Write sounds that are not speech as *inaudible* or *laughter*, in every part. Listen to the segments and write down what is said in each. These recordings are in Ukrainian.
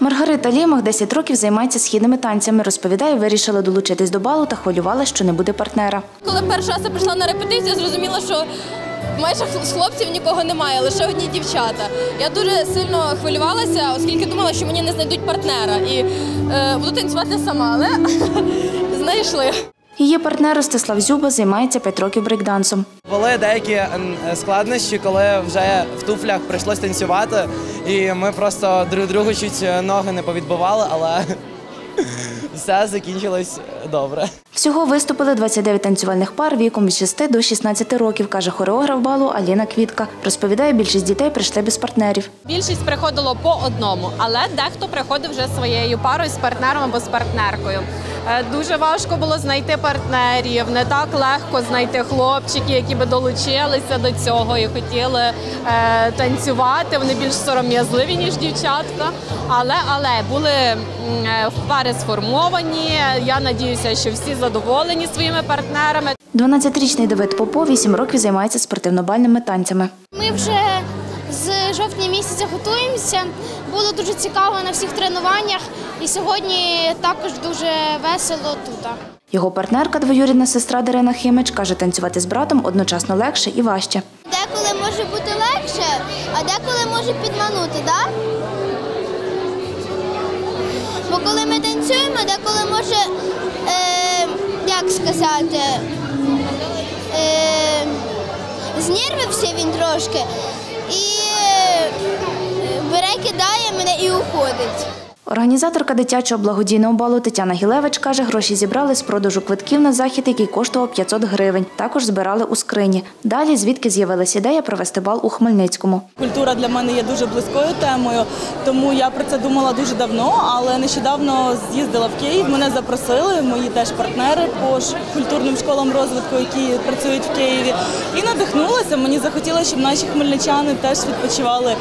Маргарита Лємах 10 років займається східними танцями. Розповідає, вирішила долучитись до балу та хвилювала, що не буде партнера. Коли перший раз я прийшла на репетицію, зрозуміла, що майже з хлопців нікого немає, лише одні дівчата. Я дуже сильно хвилювалася, оскільки думала, що мені не знайдуть партнера. І е, буду танцювати сама, але *laughs* знайшли. Її партнер Ростислав Зюба займається 5 років брейкдансом. Були деякі складнощі, коли вже в туфлях прийшлось танцювати, і ми просто друг другу чуть ноги не повідбивали, але *laughs* все закінчилось добре. Всього виступили 29 танцювальних пар віком від 6 до 16 років, каже хореограф балу Аліна Квітка. Розповідає, більшість дітей прийшли без партнерів. Більшість приходило по одному, але дехто приходив вже своєю парою з партнером або з партнеркою. Е, Дуже важко було знайти партнерів, не так легко знайти хлопчиків, які би долучилися до цього і хотіли е, танцювати. Вони більш сором'язливі, ніж дівчатка. Але але були е, пари сформовані. Я надіюся, що всі задоволені своїми партнерами. 12-річний Давид Попо 8 років займається спортивно-бальними танцями. Ми вже з жовтня місяця готуємося. Було дуже цікаво на всіх тренуваннях, і сьогодні також дуже весело тут. Його партнерка, двоюрідна сестра Дарина Химич, каже, танцювати з братом одночасно легше і важче. Деколи може бути легше, а деколи може підманути, так? Бо коли ми танцюємо, деколи може, е, як сказати, е, знервився він трошки кидає мене і уходить. Організаторка дитячого благодійного балу Тетяна Гілевич каже, гроші зібрали з продажу квитків на захід, який коштував 500 гривень. Також збирали у скрині. Далі звідки з'явилася ідея провести бал у Хмельницькому. Культура для мене є дуже близькою темою, тому я про це думала дуже давно, але нещодавно з'їздила в Київ. Мене запросили, мої теж партнери по культурним школам розвитку, які працюють в Києві. І надихнулася. Мені захотілося, щоб наші хмельничани теж відпочивали,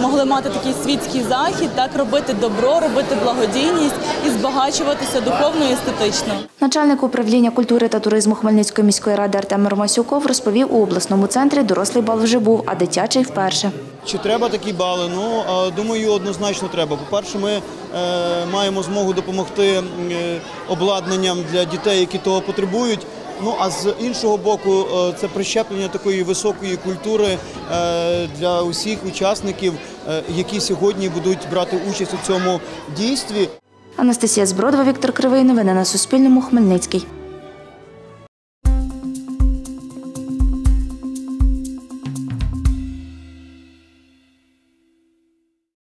могли мати такий світський захід, так робити добро, робити благодійність і збагачуватися духовно і естетично. Начальник управління культури та туризму Хмельницької міської ради Артем Ромасюков розповів, у обласному центрі дорослий бал вже був, а дитячий вперше. Чи треба такі бали? Ну думаю, однозначно треба. По-перше, ми е, маємо змогу допомогти е, обладнанням для дітей, які того потребують. Ну а з іншого боку, е, це прищеплення такої високої культури е, для усіх учасників, е, які сьогодні будуть брати участь у цьому дійстві. Анастасія Збродова, Віктор Кривий. Новини на Суспільному. Хмельницький.